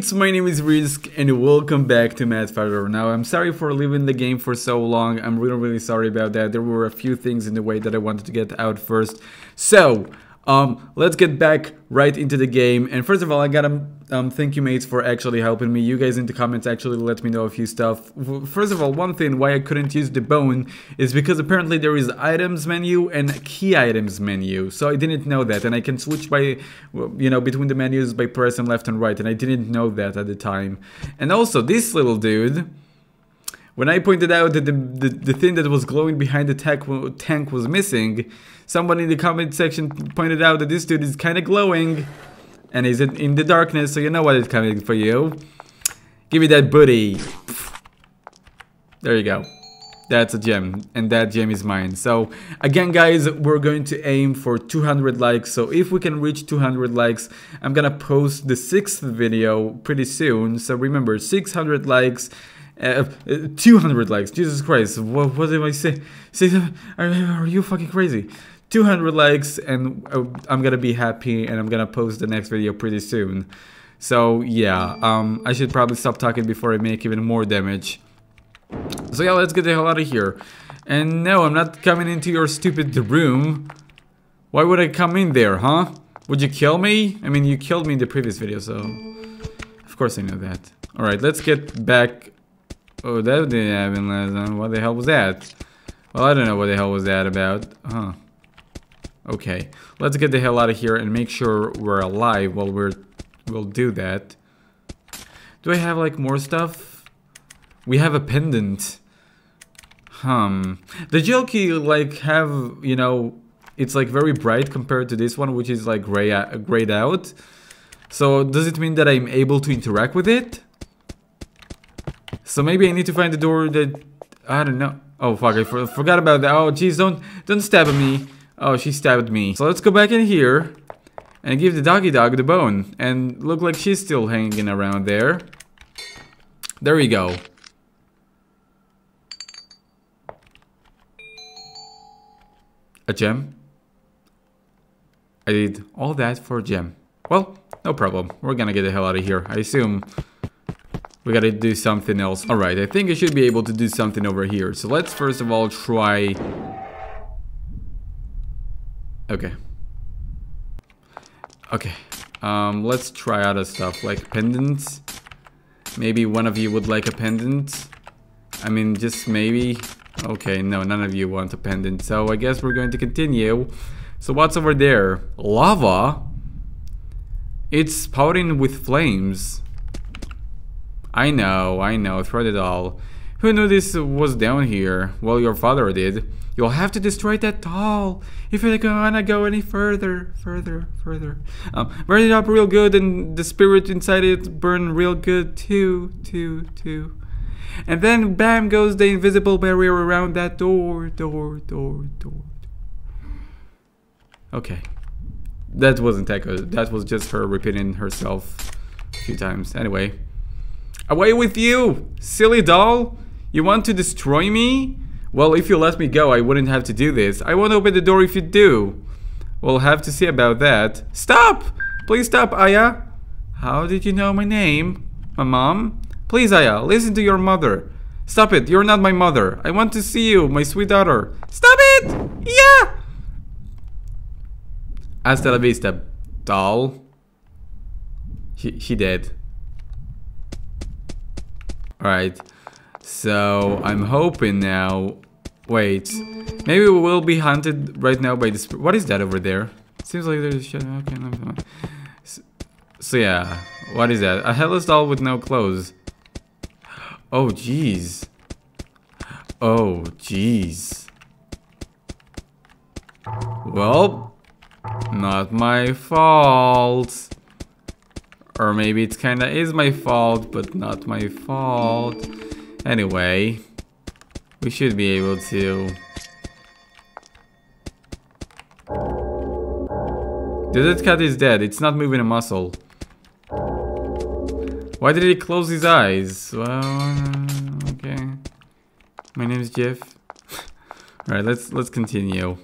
mates, my name is Risk and welcome back to Mad Father. Now I'm sorry for leaving the game for so long, I'm really really sorry about that. There were a few things in the way that I wanted to get out first. So, um, let's get back right into the game. And first of all, I gotta um, thank you mates for actually helping me. You guys in the comments actually let me know a few stuff. First of all, one thing why I couldn't use the bone is because apparently there is items menu and key items menu. So I didn't know that. And I can switch by, you know, between the menus by pressing left and right. And I didn't know that at the time. And also this little dude, when I pointed out that the, the, the thing that was glowing behind the tank, tank was missing, someone in the comment section pointed out that this dude is kind of glowing and he's in the darkness, so you know what is coming for you. Give me that booty. There you go. That's a gem, and that gem is mine. So, again guys, we're going to aim for 200 likes. So if we can reach 200 likes, I'm gonna post the sixth video pretty soon. So remember, 600 likes, uh, 200 likes. Jesus Christ, what, what did I say? Say, are, are you fucking crazy? 200 likes, and uh, I'm gonna be happy, and I'm gonna post the next video pretty soon. So yeah, um, I should probably stop talking before I make even more damage. So yeah, let's get the hell out of here. And no, I'm not coming into your stupid room. Why would I come in there, huh? Would you kill me? I mean, you killed me in the previous video, so... Of course I know that. Alright, let's get back Oh, that didn't happen last time. What the hell was that? Well, I don't know what the hell was that about. Huh. Okay. Let's get the hell out of here and make sure we're alive while we're... We'll do that. Do I have, like, more stuff? We have a pendant. Hmm. The gel key, like, have, you know... It's, like, very bright compared to this one, which is, like, gray, grayed out. So, does it mean that I'm able to interact with it? So maybe I need to find the door that... I don't know. Oh, fuck, I for forgot about that. Oh, jeez, don't, don't stab me. Oh, she stabbed me. So let's go back in here and give the doggy dog the bone. And look like she's still hanging around there. There we go. A gem? I did all that for a gem. Well, no problem. We're gonna get the hell out of here. I assume we gotta do something else. Alright, I think I should be able to do something over here. So let's first of all try... Okay. Okay. Um, let's try other stuff, like pendants. Maybe one of you would like a pendant. I mean, just maybe. Okay, no, none of you want a pendant. So I guess we're going to continue. So what's over there? Lava? It's spouting with flames. I know, I know, thread it all. Who knew this was down here? Well, your father did. You'll have to destroy that doll if you're gonna go any further, further, further. Um, burn it up real good and the spirit inside it burn real good too, too, too. And then bam goes the invisible barrier around that door, door, door, door. Okay. That wasn't Echo. That was just her repeating herself a few times. Anyway. Away with you, silly doll! You want to destroy me? Well, if you let me go, I wouldn't have to do this. I won't open the door if you do. We'll have to see about that. Stop! Please stop, Aya! How did you know my name? My mom? Please, Aya, listen to your mother. Stop it, you're not my mother. I want to see you, my sweet daughter. Stop it! Yeah! Hasta la vista, doll. He, he dead. Alright. So, I'm hoping now... Wait. Maybe we will be hunted right now by this... What is that over there? Seems like there's shadow. Okay, no, no. So, so yeah. What is that? A headless doll with no clothes. Oh, jeez. Oh, jeez. Well, not my fault. Or maybe it kinda is my fault, but not my fault. Anyway, we should be able to... The dead cat is dead, it's not moving a muscle. Why did he close his eyes? Well, uh, okay. My name is Jeff. Alright, let's let's continue.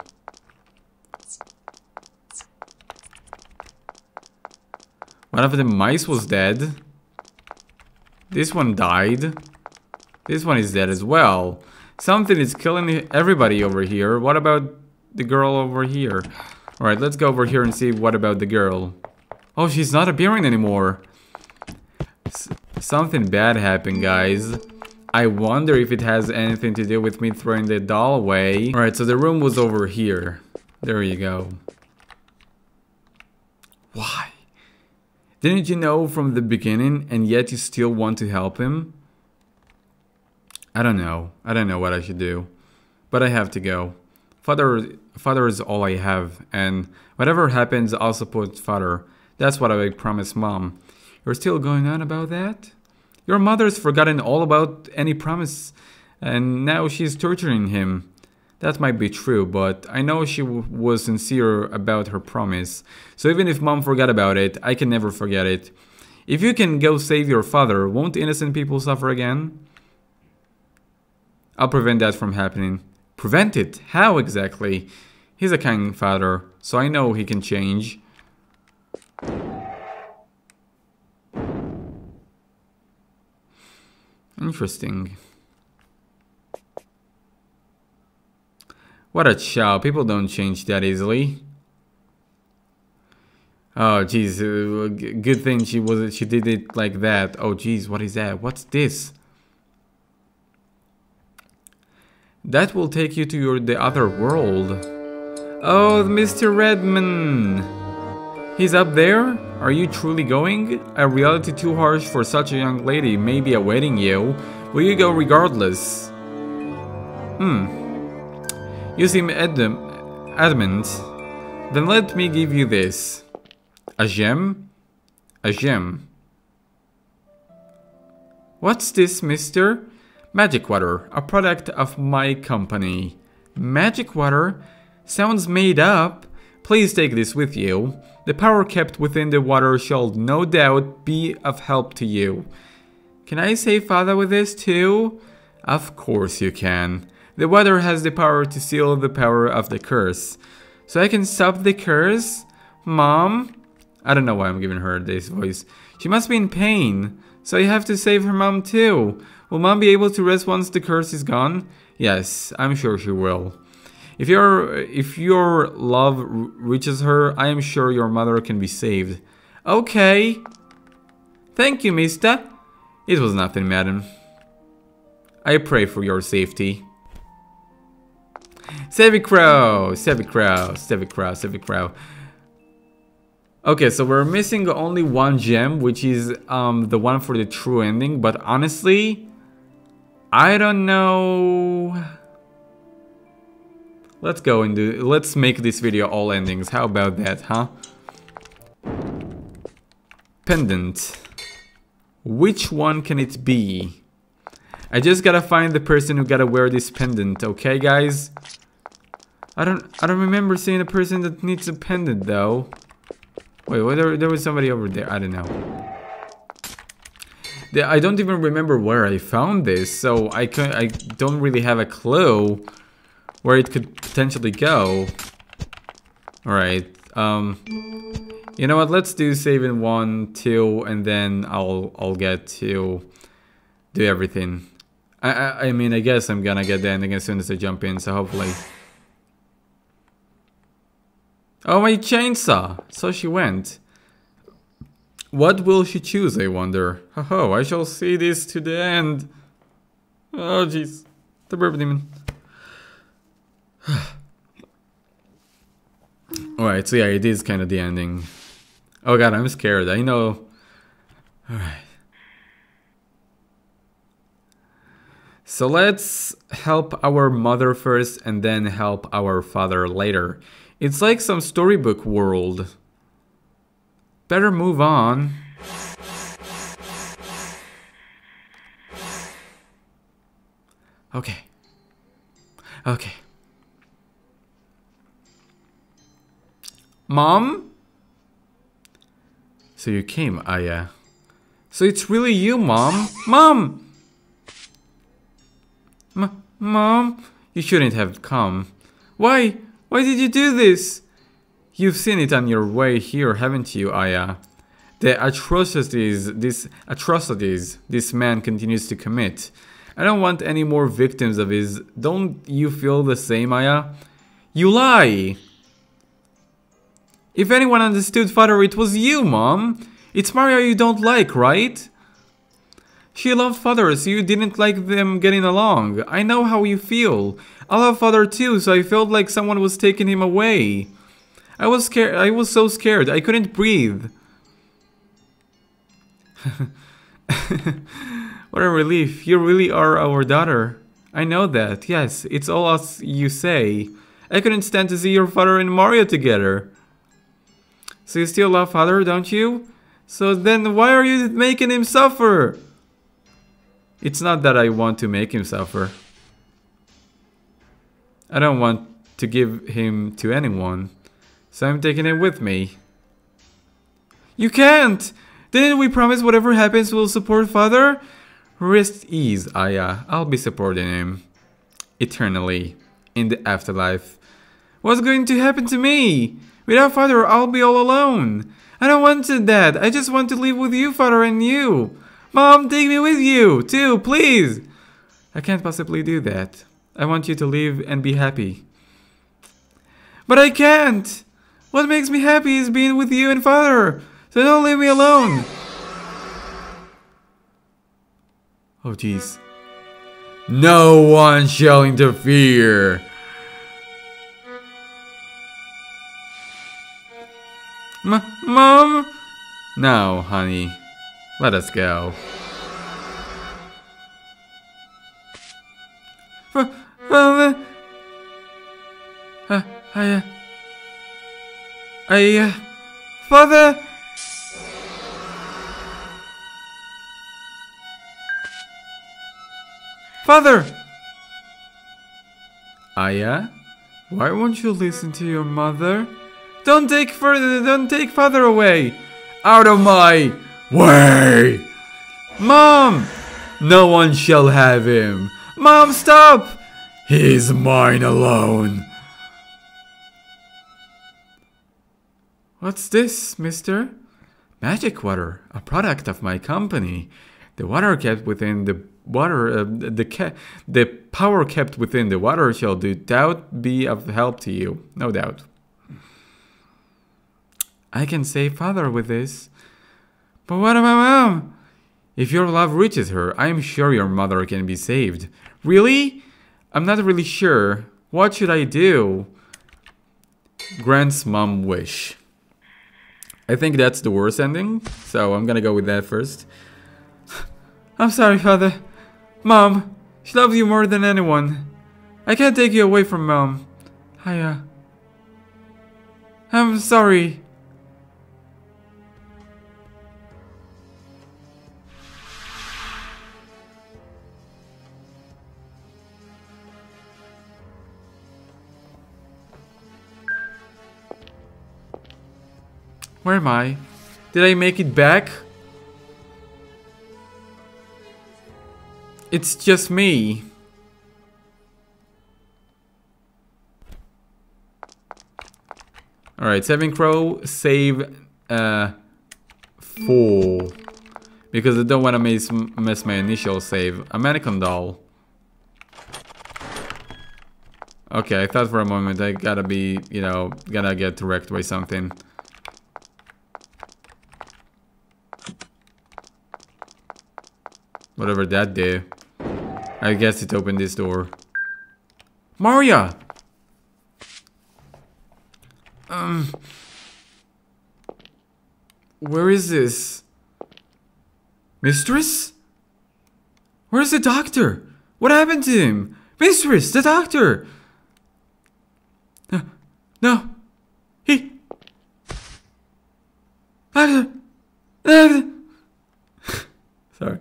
One of the mice was dead. This one died. This one is dead as well. Something is killing everybody over here. What about the girl over here? Alright, let's go over here and see what about the girl. Oh, she's not appearing anymore. S something bad happened, guys. I wonder if it has anything to do with me throwing the doll away. Alright, so the room was over here. There you go. Why? Didn't you know from the beginning and yet you still want to help him? I don't know. I don't know what I should do. But I have to go. Father father is all I have and whatever happens I'll support father. That's what I promised mom. You're still going on about that? Your mother's forgotten all about any promise and now she's torturing him. That might be true, but I know she was sincere about her promise. So even if mom forgot about it, I can never forget it. If you can go save your father, won't innocent people suffer again? I'll prevent that from happening. Prevent it? How exactly? He's a kind father, so I know he can change. Interesting. What a child. People don't change that easily. Oh, jeez. Uh, good thing she was she did it like that. Oh, jeez. What is that? What's this? That will take you to your the other world. Oh, Mr. Redman. He's up there? Are you truly going? A reality too harsh for such a young lady may be awaiting you. Will you go regardless? Hmm. You seem adam adamant. Then let me give you this. A gem? A gem. What's this, mister? Magic water, a product of my company. Magic water? Sounds made up. Please take this with you. The power kept within the water shall no doubt be of help to you. Can I save father with this too? Of course you can. The water has the power to seal the power of the curse. So I can stop the curse? Mom? I don't know why I'm giving her this voice. She must be in pain. So you have to save her mom too. Will mom be able to rest once the curse is gone? Yes, I'm sure she will. If your if your love reaches her, I am sure your mother can be saved. Okay. Thank you, mister. It was nothing, madam. I pray for your safety. Savvy Crow, Savvy Crow, Savvy Crow, Savvy Crow. Okay, so we're missing only one gem, which is um, the one for the true ending. But honestly, I don't know. Let's go and do. Let's make this video all endings. How about that, huh? Pendant. Which one can it be? I just gotta find the person who gotta wear this pendant, okay guys? I don't I don't remember seeing a person that needs a pendant though. Wait, there, there was somebody over there. I don't know. The, I don't even remember where I found this, so I can I don't really have a clue where it could potentially go. Alright, um you know what, let's do save in one, two, and then I'll I'll get to do everything. I, I, I mean, I guess I'm gonna get the ending as soon as I jump in, so hopefully. Oh, my chainsaw! So she went. What will she choose, I wonder? Oh, I shall see this to the end. Oh, jeez. The burp demon. Alright, so yeah, it is kind of the ending. Oh god, I'm scared. I know. Alright. So let's help our mother first and then help our father later. It's like some storybook world. Better move on. Okay. Okay. Mom? So you came, Aya. So it's really you, Mom? Mom! M Mom, you shouldn't have come. Why? Why did you do this? You've seen it on your way here, haven't you, Aya? the atrocities, these atrocities this man continues to commit. I don't want any more victims of his. Don't you feel the same, Aya? You lie! If anyone understood father, it was you, mom. It's Maria you don't like, right? She loved father, so you didn't like them getting along. I know how you feel. I love father too, so I felt like someone was taking him away. I was scared. I was so scared. I couldn't breathe. what a relief. You really are our daughter. I know that. Yes, it's all as you say. I couldn't stand to see your father and Maria together. So you still love father, don't you? So then why are you making him suffer? It's not that I want to make him suffer. I don't want to give him to anyone. So I'm taking him with me. You can't! Didn't we promise whatever happens we'll support father? Rest ease, Aya. I'll be supporting him. Eternally. In the afterlife. What's going to happen to me? Without father, I'll be all alone. I don't want Dad. I just want to live with you, father, and you. Mom, take me with you, too, please. I can't possibly do that. I want you to live and be happy. But I can't. What makes me happy is being with you and father. So don't leave me alone. Oh, jeez. No one shall interfere. M Mom? No, honey. Let us go. Father? Uh, I, uh, I, uh, Father? Father! Aya? Why won't you listen to your mother? Don't take further, don't take father away! Out of my way! Mom! No one shall have him. Mom, stop! He's mine alone. What's this, mister? Magic water, a product of my company. The water kept within the water, uh, the the power kept within the water shall do doubt be of help to you, no doubt. I can save father with this. But what about mom? If your love reaches her, I am sure your mother can be saved. Really? I'm not really sure. What should I do? Grant's mom wish. I think that's the worst ending, so I'm gonna go with that first. I'm sorry, father. Mom, she loves you more than anyone. I can't take you away from mom. I, uh... I'm sorry. Where am I? Did I make it back? It's just me. Alright, Seven crow, save uh, 4. Because I don't want to miss, miss my initial save. A mannequin doll. Okay, I thought for a moment I gotta be, you know, gotta get wrecked by something. Whatever that did. I guess it opened this door. Maria! Um... Where is this? Mistress? Where's the doctor? What happened to him? Mistress, the doctor! No, no, he... Doctor! Sorry.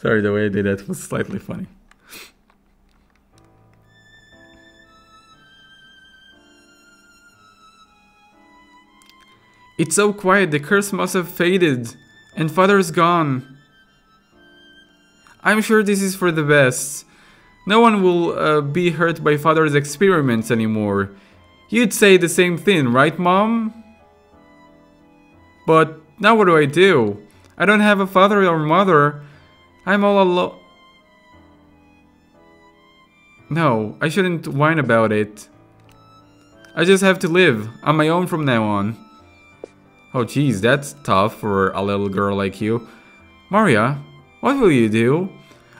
Sorry, the way I did that was slightly funny. It's so quiet, the curse must have faded, and father's gone. I'm sure this is for the best. No one will uh, be hurt by father's experiments anymore. You'd say the same thing, right, mom? But now what do I do? I don't have a father or mother. I'm all alone. No, I shouldn't whine about it. I just have to live on my own from now on. Oh jeez, that's tough for a little girl like you. Maria, what will you do?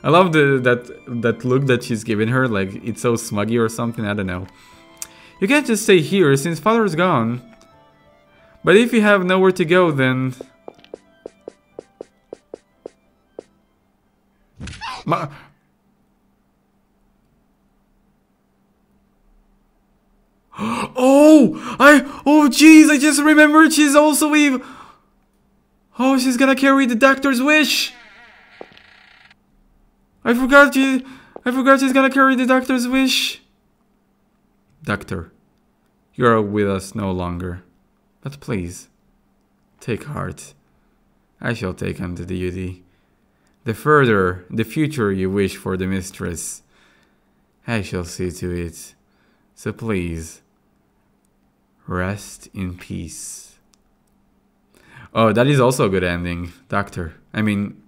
I love the that that look that she's giving her, like it's so smuggy or something, I don't know. You can't just stay here since father's gone. But if you have nowhere to go, then... Oh! I... Oh, jeez, I just remembered she's also evil. Oh, she's gonna carry the doctor's wish! I forgot she... I forgot she's gonna carry the doctor's wish. Doctor, you are with us no longer. But please, take heart. I shall take on the duty. The further, the future you wish for the mistress, I shall see to it. So please, rest in peace. Oh, that is also a good ending, Doctor. I mean,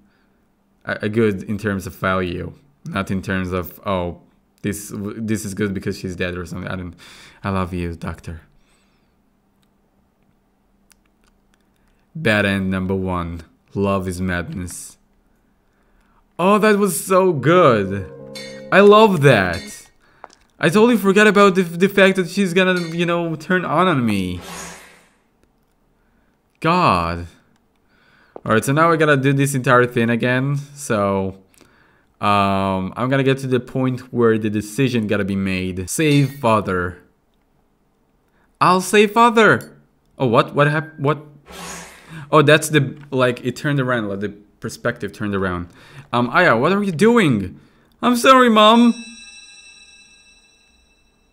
a, a good in terms of value, not in terms of, oh, this this is good because she's dead or something. I don't. I love you, Doctor. Bad end number one. Love is madness. Oh, that was so good. I love that. I totally forgot about the, the fact that she's gonna, you know, turn on on me. God. Alright, so now we gotta do this entire thing again. So, um, I'm gonna get to the point where the decision gotta be made. Save father. I'll save father. Oh, what? What happened? What? Oh, that's the, like, it turned around, like, the perspective turned around. Um, Aya, what are you doing? I'm sorry, Mom.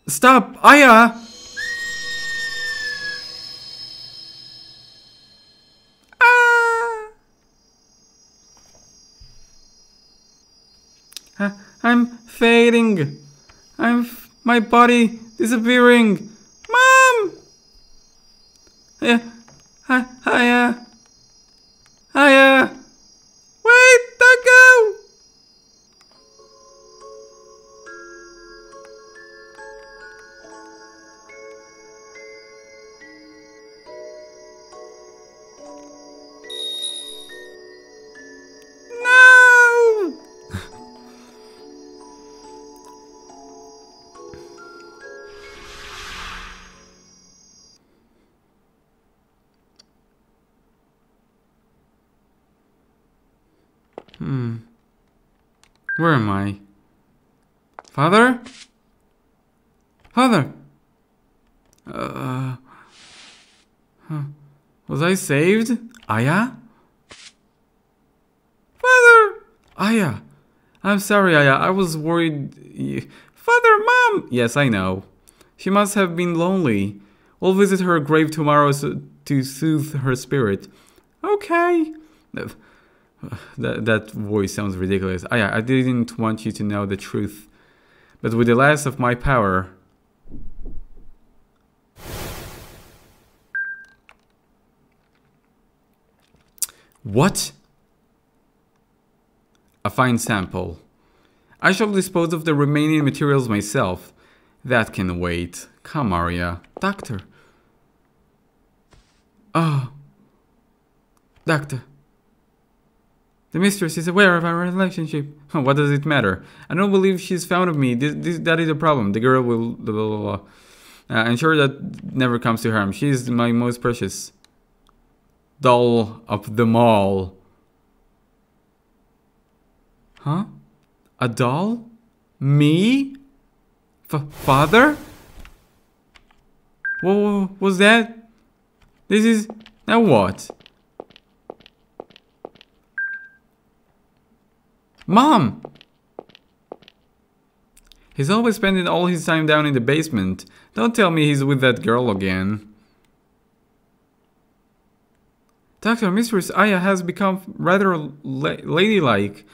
Stop, Aya! Ah. Ah, I'm fading. I'm my body disappearing. Mom! Yeah. Hi, hiya. Hiya. Where am I? Father? Father! Uh... Huh. Was I saved? Aya? Father! Aya! I'm sorry, Aya. I was worried... Father, Mom! Yes, I know. She must have been lonely. We'll visit her grave tomorrow so to soothe her spirit. Okay. That, that voice sounds ridiculous. Ah, I, I didn't want you to know the truth. But with the last of my power... What? A fine sample. I shall dispose of the remaining materials myself. That can wait. Come, Maria. Doctor. Oh. Doctor. The mistress is aware of our relationship. what does it matter? I don't believe she's fond of me. This, this, that is a problem. The girl will... Blah, blah, blah. Uh, ensure that never comes to harm. She is my most precious. Doll of them all. Huh? A doll? Me? F father? What was that? This is... Now what? Mom! He's always spending all his time down in the basement. Don't tell me he's with that girl again. Dr. Mistress Aya has become rather la ladylike.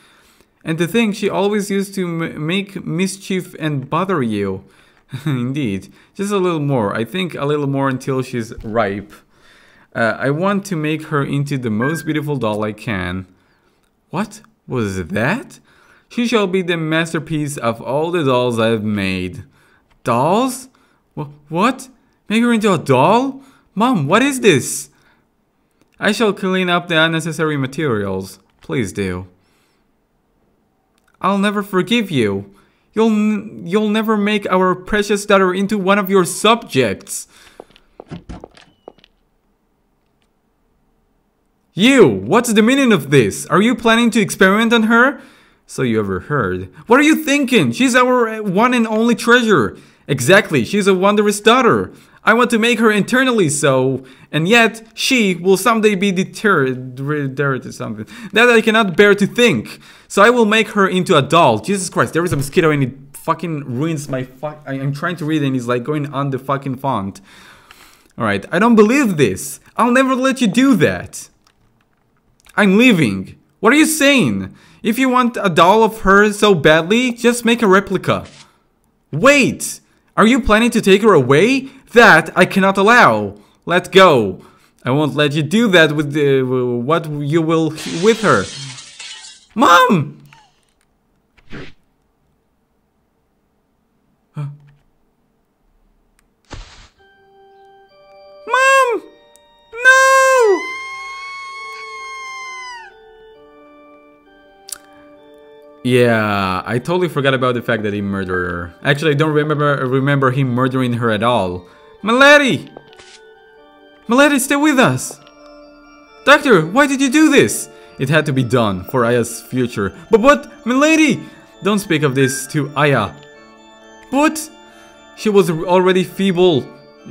And to think she always used to make mischief and bother you. Indeed. Just a little more. I think a little more until she's ripe. Uh, I want to make her into the most beautiful doll I can. What was that? She shall be the masterpiece of all the dolls I've made. Dolls? Wh what? Make her into a doll? Mom, what is this? I shall clean up the unnecessary materials. Please do. I'll never forgive you. You'll you'll never make our precious daughter into one of your subjects. You, what's the meaning of this? Are you planning to experiment on her? So you ever heard. What are you thinking? She's our one and only treasure. Exactly, she's a wondrous daughter. I want to make her internally so, and yet she will someday be deterred, deterred or something. That I cannot bear to think. So I will make her into a doll. Jesus Christ, there is a mosquito and it fucking ruins my fuck. I'm trying to read and he's like going on the fucking font. Alright, I don't believe this. I'll never let you do that. I'm leaving. What are you saying? If you want a doll of her so badly, just make a replica. Wait! Are you planning to take her away? That I cannot allow. Let go. I won't let you do that with the, what you will with her. Mom! Mom! Yeah, I totally forgot about the fact that he murdered her. Actually, I don't remember remember him murdering her at all. Milady! Milady, stay with us! Doctor, why did you do this? It had to be done for Aya's future. But what? Milady! Don't speak of this to Aya. But she was already feeble.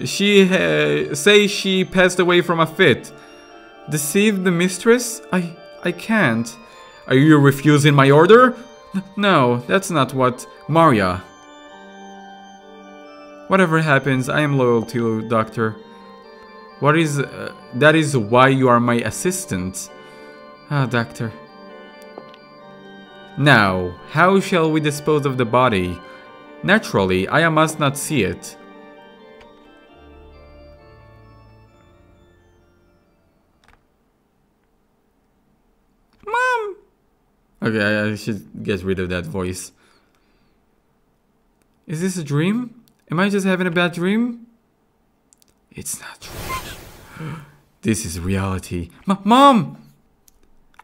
She uh, say she passed away from a fit. Deceive the mistress? I I can't. Are you refusing my order? No, that's not what... Maria. Whatever happens, I am loyal to you, Doctor. What is... Uh, that is why you are my assistant. Ah, Doctor. Now, how shall we dispose of the body? Naturally, I must not see it. Okay, I should get rid of that voice. Is this a dream? Am I just having a bad dream? It's not true. this is reality. M Mom!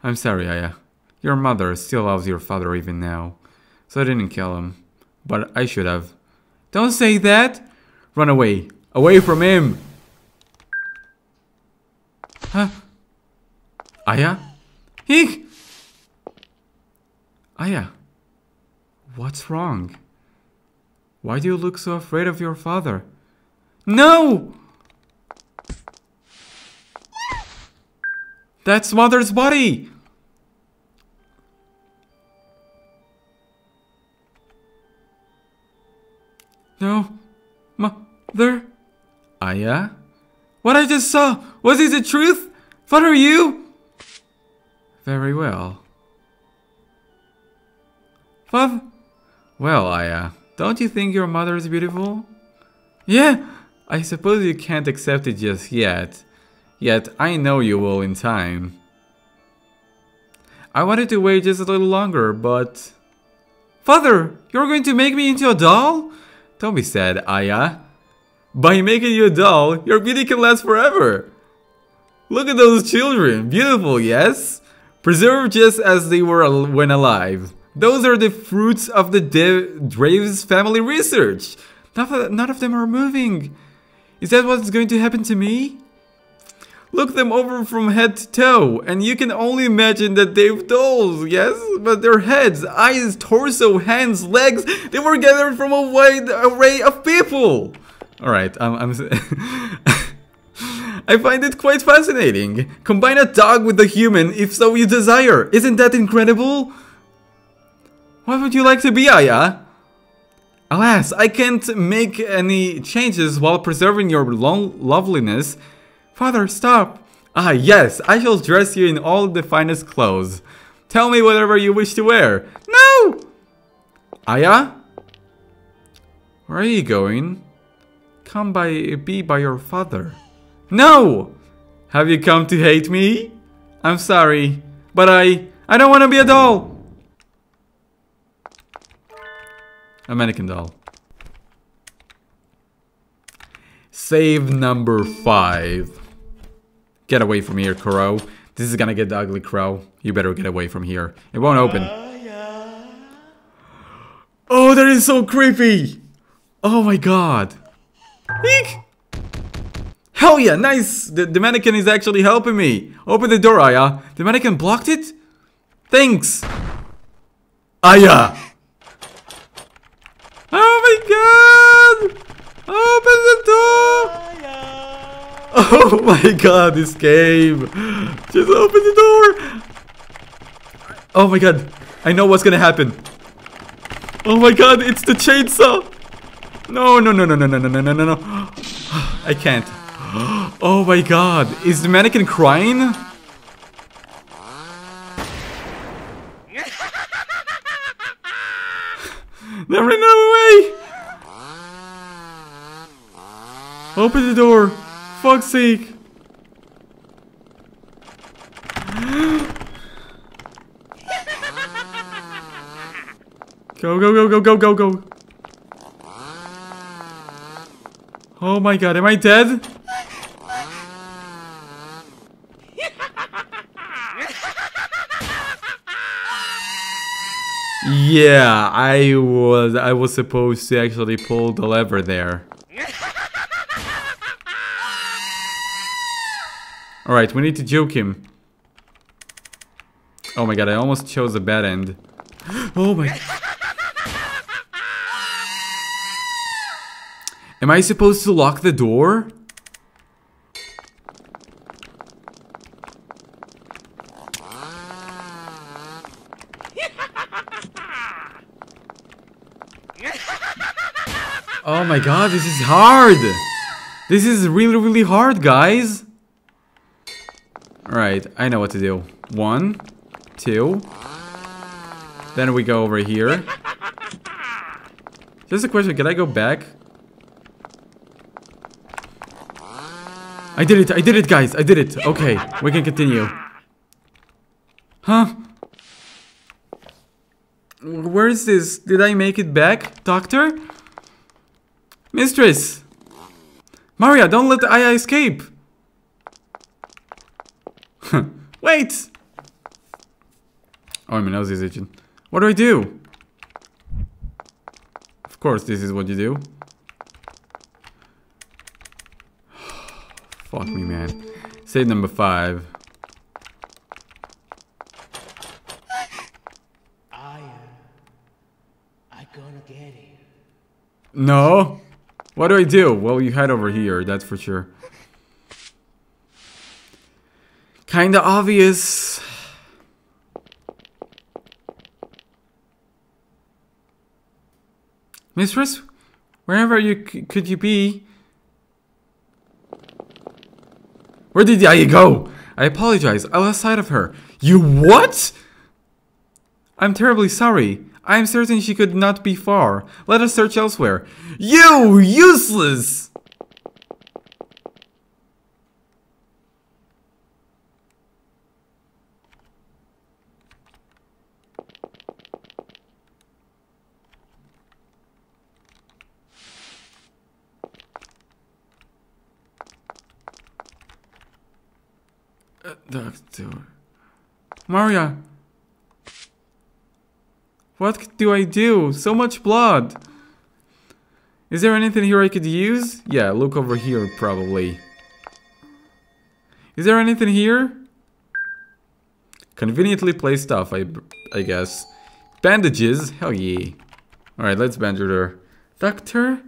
I'm sorry, Aya. Your mother still loves your father even now. So I didn't kill him. But I should have. Don't say that! Run away. Away from him! Huh? Aya? He? Aya, what's wrong? Why do you look so afraid of your father? No! That's mother's body! No, mother? Aya? What I just saw, was it the truth? What are you? Very well. Father? Well, Aya, uh, don't you think your mother is beautiful? Yeah, I suppose you can't accept it just yet. Yet, I know you will in time. I wanted to wait just a little longer, but... Father, you're going to make me into a doll? Don't be sad, Aya. By making you a doll, your beauty can last forever. Look at those children, beautiful, yes? Preserved just as they were when alive. Those are the fruits of the De Draves family research. None of, none of them are moving. Is that what's going to happen to me? Look them over from head to toe, and you can only imagine that they've dolls, yes? But their heads, eyes, torso, hands, legs, they were gathered from a wide array of people. Alright, I'm... I'm I find it quite fascinating. Combine a dog with a human if so you desire. Isn't that incredible? What would you like to be, Aya? Alas, I can't make any changes while preserving your loveliness. Father, stop! Ah, yes, I shall dress you in all the finest clothes. Tell me whatever you wish to wear. No! Aya? Where are you going? Come by, be by your father. No! Have you come to hate me? I'm sorry, but I... I don't want to be a doll! A mannequin doll. Save number five. Get away from here, Crow. This is gonna get the ugly, Crow. You better get away from here. It won't open. Oh, that is so creepy! Oh my god. Eek! Hell yeah, nice! The, the mannequin is actually helping me. Open the door, Aya. The mannequin blocked it? Thanks! Aya! Oh my god! Open the door! Oh my god, this game! Just open the door! Oh my god, I know what's gonna happen. Oh my god, it's the chainsaw! No, no, no, no, no, no, no, no, no, no. I can't. Oh my god, is the mannequin crying? There is no way! Open the door! Fuck's sake! Go, go, go, go, go, go, go! Oh my god, am I dead? Yeah, I was I was supposed to actually pull the lever there. Alright, we need to juke him. Oh my god, I almost chose a bad end. Oh my... Am I supposed to lock the door? Oh my god, this is hard! This is really, really hard, guys! Alright, I know what to do. One, two. Then we go over here. Just a question, can I go back? I did it, I did it, guys, I did it. Okay, we can continue. Huh? Where is this? Did I make it back, doctor? Mistress! Maria, don't let Aya escape! Wait! Oh, my nose is itching. What do I do? Of course, this is what you do. Fuck me, man. Save number five. I uh, I gonna get it. No? What do I do? Well, you head over here, that's for sure. Kinda obvious. Mistress? Wherever you could you be? Where did you go? I apologize. I lost sight of her. You what? I'm terribly sorry. I am certain she could not be far. Let us search elsewhere. You useless! Uh, doctor. Maria! What do I do? So much blood! Is there anything here I could use? Yeah, look over here, probably. Is there anything here? Conveniently placed stuff, I, I guess. Bandages? Hell yeah. Alright, let's bandage her. Doctor?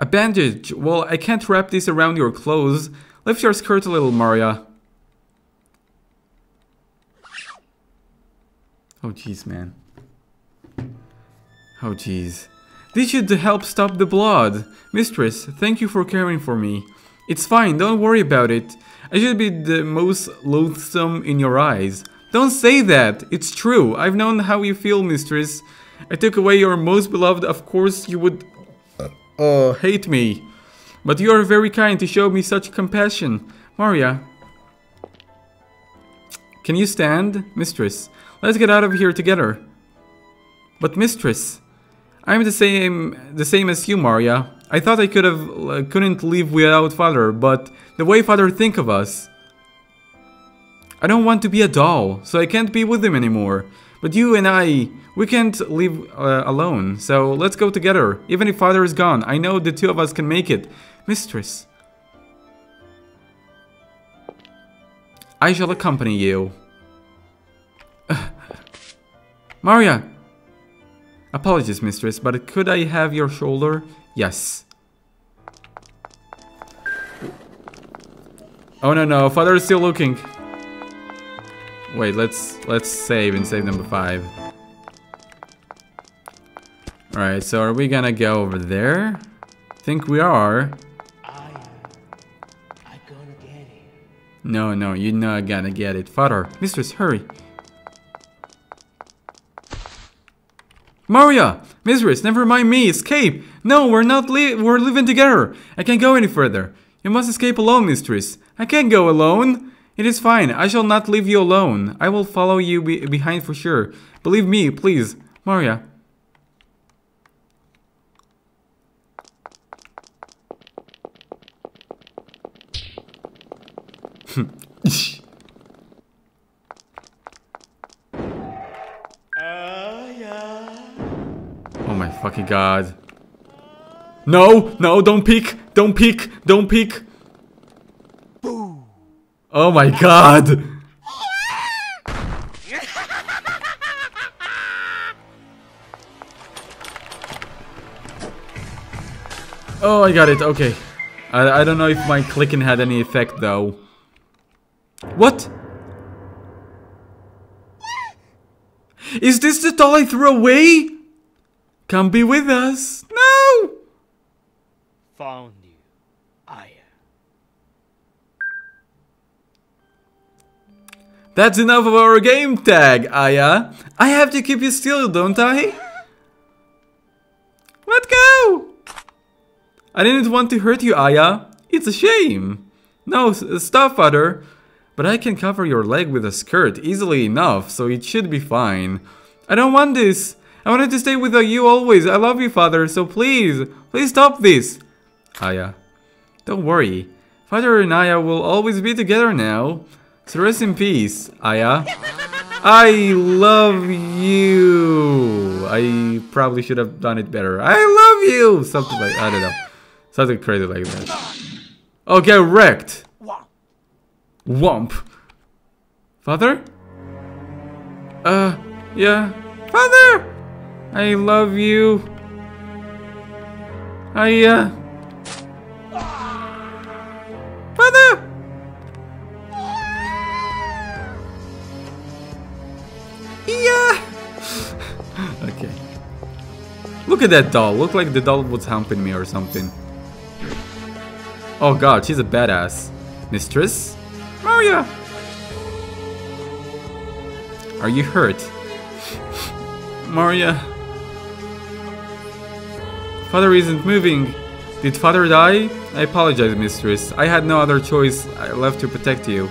A bandage. Well, I can't wrap this around your clothes. Lift your skirt a little, Maria. Oh, jeez, man. Oh, jeez. This should help stop the blood. Mistress, thank you for caring for me. It's fine, don't worry about it. I should be the most loathsome in your eyes. Don't say that! It's true. I've known how you feel, mistress. I took away your most beloved, of course you would uh, hate me. But you are very kind to show me such compassion. Maria. Can you stand? Mistress. Let's get out of here together. But mistress, I'm the same the same as you, Maria. I thought I could have uh, couldn't live without father, but the way father think of us. I don't want to be a doll, so I can't be with him anymore. But you and I, we can't live uh, alone, so let's go together. Even if father is gone, I know the two of us can make it. Mistress. I shall accompany you. Maria! Apologies, mistress, but could I have your shoulder? Yes. Oh no no, father is still looking. Wait, let's let's save and save number five. Alright, so are we gonna go over there? Think we are. No, no, you're not gonna get it. Father, mistress, hurry. Maria! Mistress, never mind me, escape! No, we're not li we're living together. I can't go any further. You must escape alone, mistress. I can't go alone. It is fine. I shall not leave you alone. I will follow you be behind for sure. Believe me, please. Maria. Oh my fucking god. No, no, don't peek, don't peek, don't peek. Oh my god. Oh, I got it, okay. I, I don't know if my clicking had any effect though. What? Is this the doll I threw away? Come be with us. No! Found That's enough of our game tag, Aya. I have to keep you still, don't I? Let go! I didn't want to hurt you, Aya. It's a shame. No, stop, father. But I can cover your leg with a skirt easily enough, so it should be fine. I don't want this. I wanted to stay with you always. I love you, father, so please, please stop this. Aya. Don't worry. Father and Aya will always be together now. So rest in peace, Aya. I love you. I probably should have done it better. I love you. Something like I don't know. Something crazy like that. Okay, wrecked. Womp. Father? Uh, yeah. Father! I love you. I, uh... Father! Look at that doll. Look like the doll was humping me or something. Oh god, she's a badass. Mistress? Oh, Maria! Are you hurt? Maria. Father isn't moving. Did father die? I apologize, mistress. I had no other choice I left to protect you.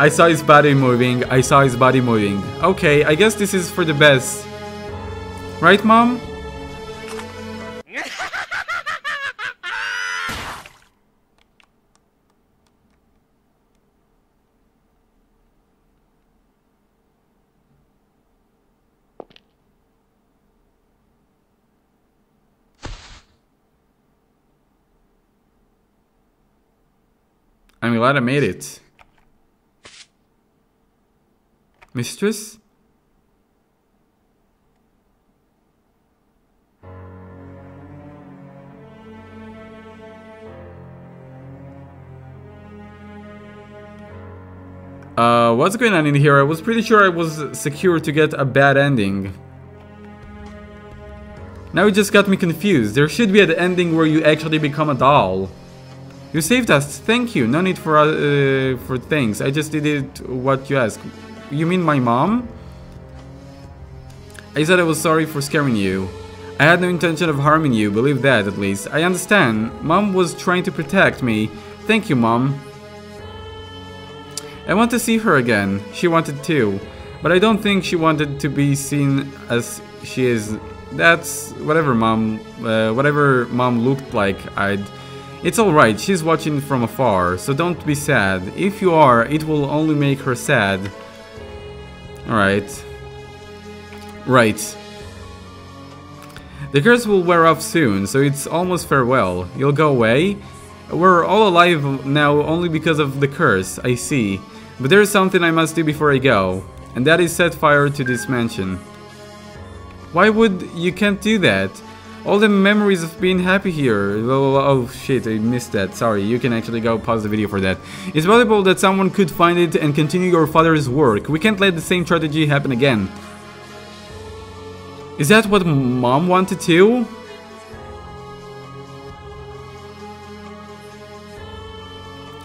I saw his body moving. I saw his body moving. Okay, I guess this is for the best. Right, mom? I'm glad I made it. Mistress? Uh, what's going on in here? I was pretty sure I was secure to get a bad ending. Now it just got me confused. There should be an ending where you actually become a doll. You saved us. Thank you. No need for uh, for thanks. I just did it what you asked. You mean my mom? I said I was sorry for scaring you. I had no intention of harming you, believe that at least. I understand. Mom was trying to protect me. Thank you, Mom. I want to see her again. She wanted to. But I don't think she wanted to be seen as she is. That's whatever mom, uh, whatever mom looked like, I'd... It's alright, she's watching from afar, so don't be sad. If you are, it will only make her sad. Alright. Right. The curse will wear off soon, so it's almost farewell. You'll go away? We're all alive now only because of the curse, I see. But there's something I must do before I go, and that is set fire to this mansion. Why would you can't do that? All the memories of being happy here. Oh, shit, I missed that. Sorry, you can actually go pause the video for that. It's valuable that someone could find it and continue your father's work. We can't let the same tragedy happen again. Is that what mom wanted too?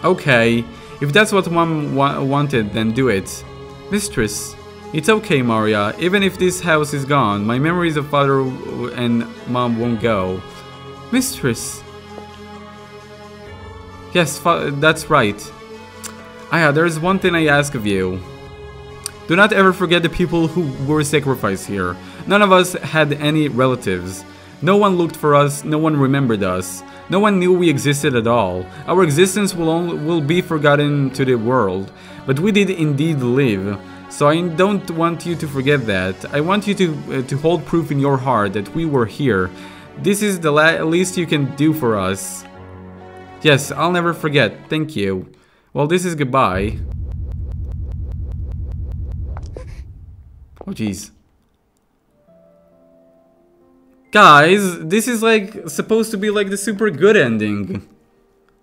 Okay, if that's what mom wa wanted, then do it. Mistress, it's okay, Maria. Even if this house is gone, my memories of father and mom won't go. Mistress. Yes, that's right. Aya, there's one thing I ask of you. Do not ever forget the people who were sacrificed here. None of us had any relatives. No one looked for us, no one remembered us. No one knew we existed at all. Our existence will, only, will be forgotten to the world. But we did indeed live. So I don't want you to forget that. I want you to, uh, to hold proof in your heart that we were here. This is the least you can do for us. Yes, I'll never forget. Thank you. Well, this is goodbye. Oh, jeez. Guys, this is like supposed to be like the super good ending.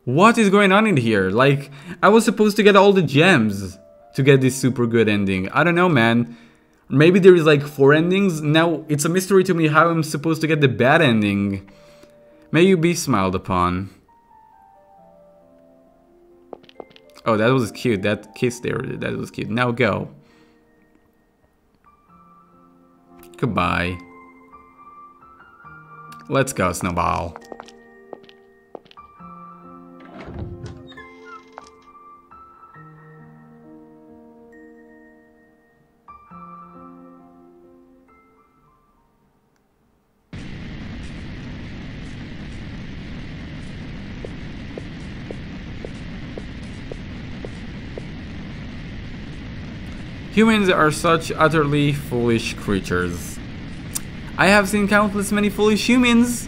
What is going on in here? Like, I was supposed to get all the gems to get this super good ending. I don't know, man. Maybe there is like four endings. Now, it's a mystery to me how I'm supposed to get the bad ending. May you be smiled upon. Oh, that was cute. That kiss there, that was cute. Now go. Goodbye. Let's go, Snowball. Humans are such utterly foolish creatures. I have seen countless many foolish humans,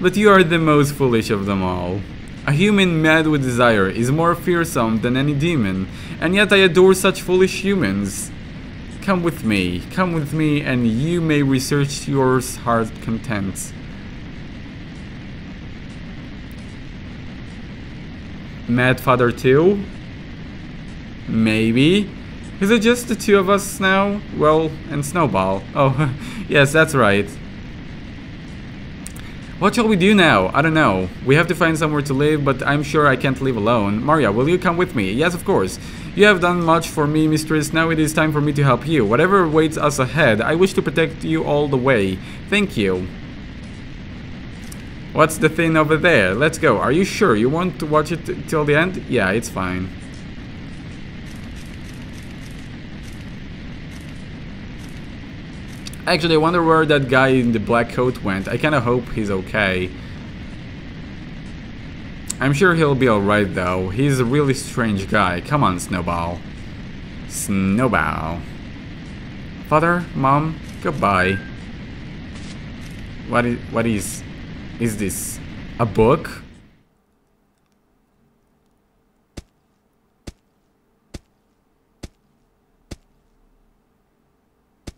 but you are the most foolish of them all. A human mad with desire is more fearsome than any demon, and yet I adore such foolish humans. Come with me, come with me, and you may research yours heart content. Mad Father 2? Maybe. Is it just the two of us now? Well, and Snowball. Oh, yes, that's right. What shall we do now? I don't know. We have to find somewhere to live, but I'm sure I can't live alone. Maria, will you come with me? Yes, of course. You have done much for me, mistress. Now it is time for me to help you. Whatever awaits us ahead, I wish to protect you all the way. Thank you. What's the thing over there? Let's go. Are you sure? You want to watch it till the end? Yeah, it's fine. Actually, I wonder where that guy in the black coat went. I kinda hope he's okay. I'm sure he'll be alright though. He's a really strange guy. Come on, Snowball. Snowball. Father, Mom, goodbye. What is, what is, is this? A book?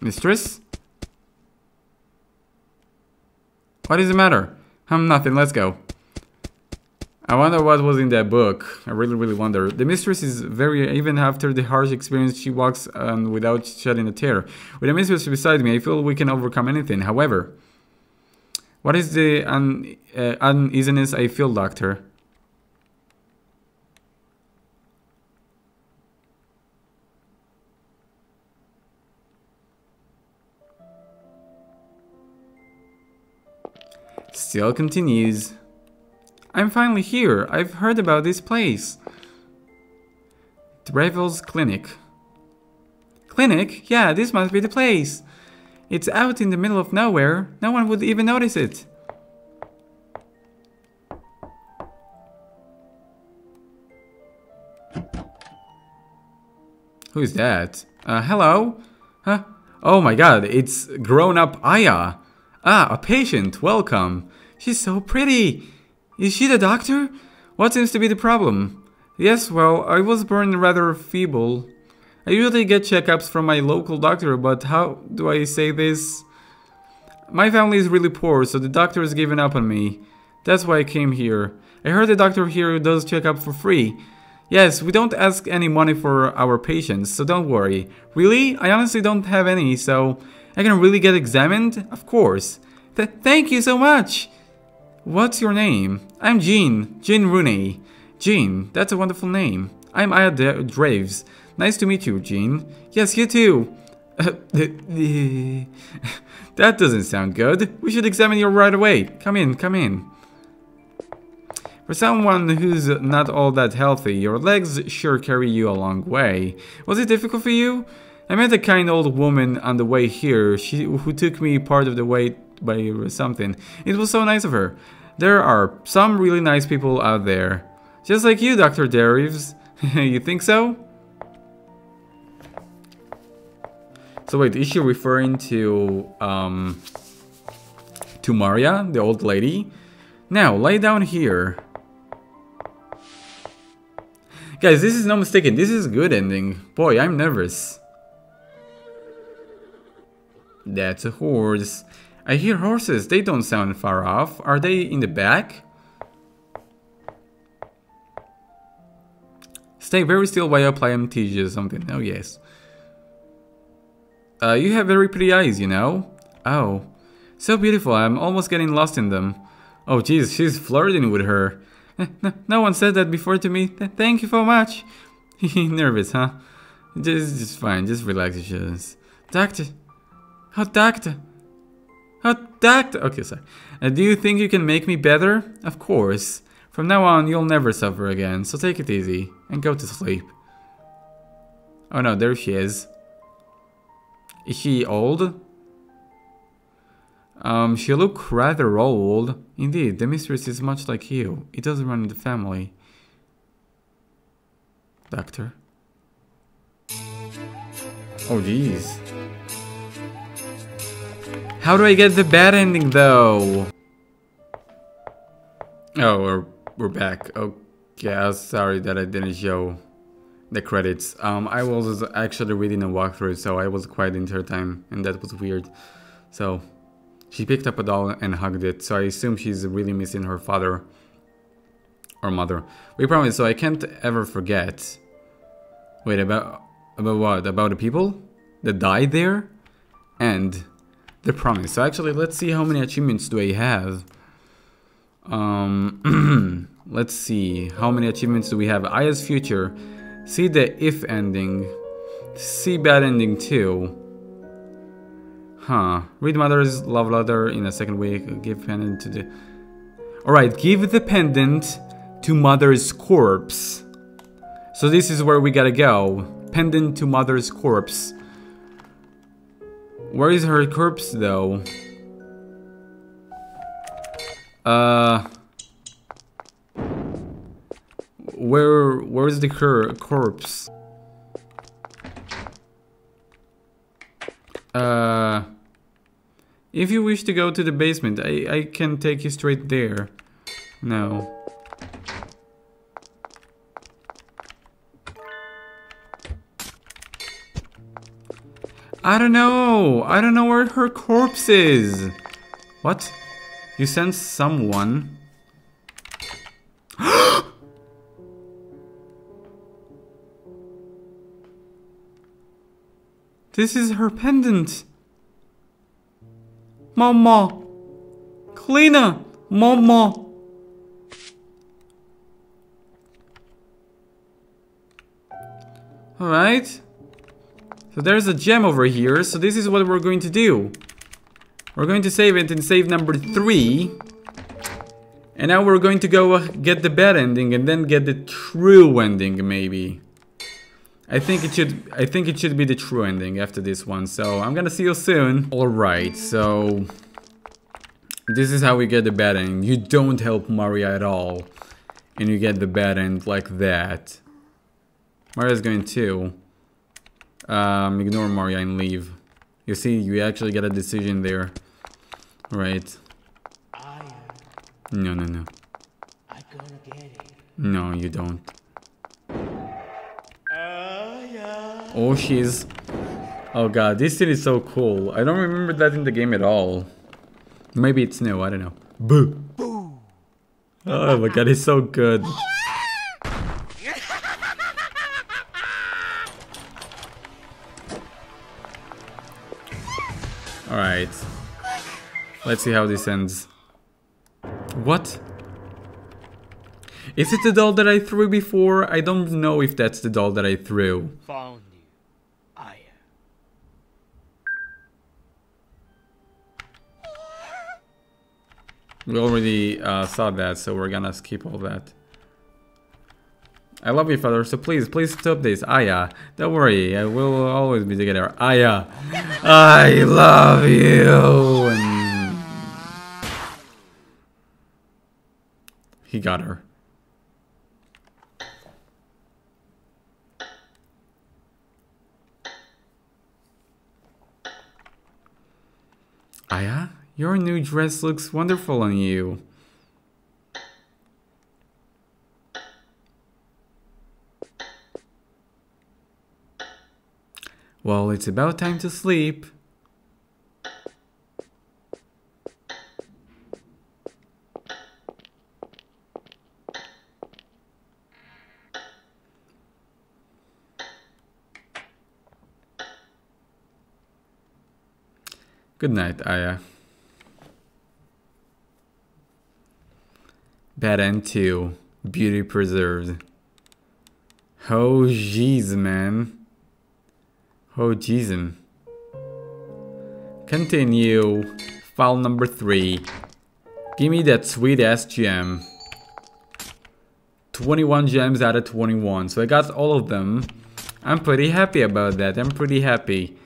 Mistress? What is the matter? Um, nothing, let's go. I wonder what was in that book. I really, really wonder. The mistress is very, even after the harsh experience, she walks on without shedding a tear. With the mistress beside me, I feel we can overcome anything. However, what is the un uh, uneasiness I feel, doctor? Still continues. I'm finally here. I've heard about this place. Drevis Clinic. Clinic? Yeah, this must be the place. It's out in the middle of nowhere. No one would even notice it. Who is that? Uh, hello? Huh? Oh my god, it's grown-up Aya. Ah, a patient, welcome. She's so pretty. Is she the doctor? What seems to be the problem? Yes, well, I was born rather feeble. I usually get checkups from my local doctor, but how do I say this? My family is really poor, so the doctor has given up on me. That's why I came here. I heard the doctor here does checkup for free. Yes, we don't ask any money for our patients, so don't worry. Really? I honestly don't have any, so I can really get examined? Of course. Th thank you so much! What's your name? I'm Jean, Jean Rooney. Jean, that's a wonderful name. I'm Aya Drevis. Nice to meet you, Jean. Yes, you too. that doesn't sound good. We should examine you right away. Come in, come in. For someone who's not all that healthy, your legs sure carry you a long way. Was it difficult for you? I met a kind old woman on the way here, she, who took me part of the way by something. It was so nice of her. There are some really nice people out there. Just like you, Dr. Drevis. you think so? So wait, is she referring to, um, to Maria, the old lady? Now, lay down here. Guys, this is no mistaken. This is a good ending. Boy, I'm nervous. That's a horse. I hear horses. They don't sound far off. Are they in the back? Stay very still while I apply MTG or something. Oh, yes. Uh, you have very pretty eyes, you know? Oh. So beautiful, I'm almost getting lost in them. Oh, jeez, she's flirting with her. No, no one said that before to me. Thank you so much. Nervous, huh? Just, just fine. Just relax, just. Doctor. Doctor. Doctor. Okay, sorry. Uh, do you think you can make me better? Of course. From now on, you'll never suffer again, so take it easy and go to sleep. Oh no, there she is. Is she old? Um, she look rather old. Indeed, the mistress is much like you. It doesn't run in the family. Doctor. Oh, jeez. How do I get the bad ending, though? Oh, we're, we're back. Okay, I'm sorry that I didn't show the credits. Um, I was actually reading a walkthrough, so I was quite into her time, and that was weird. So, she picked up a doll and hugged it, so I assume she's really missing her father or mother. We promise, so I can't ever forget. Wait, about about what? About the people that died there? And the promise. So actually, let's see how many achievements do I have. Um, let's see. How many achievements do we have? Aya's future. See the if ending. See bad ending too. Huh. Read mother's love letter in a second week. Give pendant to the... Alright, give the pendant to mother's corpse. So this is where we gotta go. Pendant to mother's corpse. Where is her corpse though? Uh... Where, where's the cor corpse? Uh... If you wish to go to the basement, I, I can take you straight there. No. I don't know. I don't know where her corpse is. What? You sent someone. this is her pendant. Mama. Cleaner. Mama. Alright. So there's a gem over here. So this is what we're going to do. We're going to save it in save number three. And now we're going to go get the bad ending and then get the true ending, maybe. I think it should I think it should be the true ending after this one. So I'm gonna see you soon. Alright, so this is how we get the bad ending. You don't help Maria at all. And you get the bad end like that. Maria's going to um, ignore Maria and leave. You see, you actually get a decision there. Right. No, no, no. No, you don't. Oh, she's... Oh god, this scene is so cool. I don't remember that in the game at all. Maybe it's new, I don't know. Boo! Oh my god, it's so good. Alright. Let's see how this ends. What? Is it the doll that I threw before? I don't know if that's the doll that I threw. Found you. I We already uh, saw that, so we're gonna skip all that. I love you, father, so please, please stop this. Aya, don't worry, uh, I will always be together. Aya, I love you. He got her. Aya, your new dress looks wonderful on you. Well, it's about time to sleep. Good night, Aya. Bad end 2. Beauty preserved. Oh, jeez, man. Oh, jeez. Continue. File number 3. Give me that sweet ass gem. 21 gems out of 21. So I got all of them. I'm pretty happy about that. I'm pretty happy.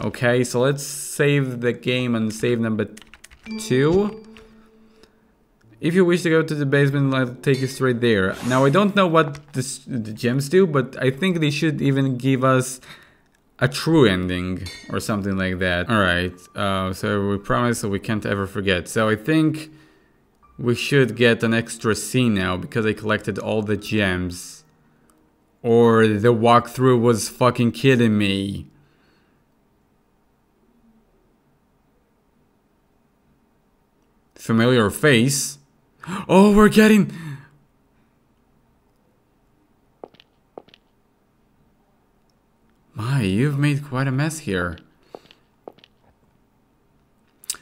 Okay, so let's save the game and save number 2. If you wish to go to the basement, I'll take you straight there. Now, I don't know what this, the gems do, but I think they should even give us a true ending or something like that. Alright, uh, so we promise so we can't ever forget. So I think we should get an extra scene now because I collected all the gems. Or the walkthrough was fucking kidding me. Familiar face. Oh, we're getting... My, you've made quite a mess here.